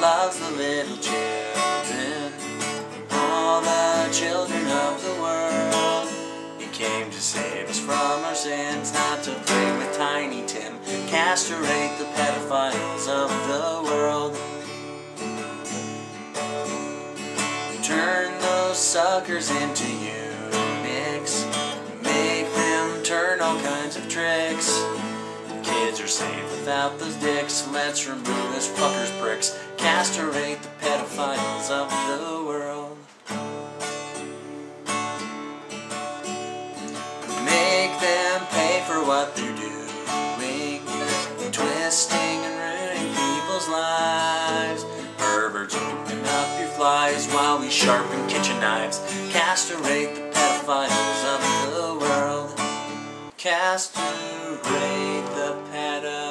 loves the little children, all the children of the world. He came to save us from our sins, not to play with Tiny Tim, castrate the pedophiles of the world. Turn those suckers into you. Kids are safe without those dicks. Let's remove this fucker's bricks. Castrate the pedophiles of the world. Make them pay for what they're doing. Twisting and ruining people's lives. Perverts, open up your flies while we sharpen kitchen knives. Castrate the pedophiles of to rate the pattern.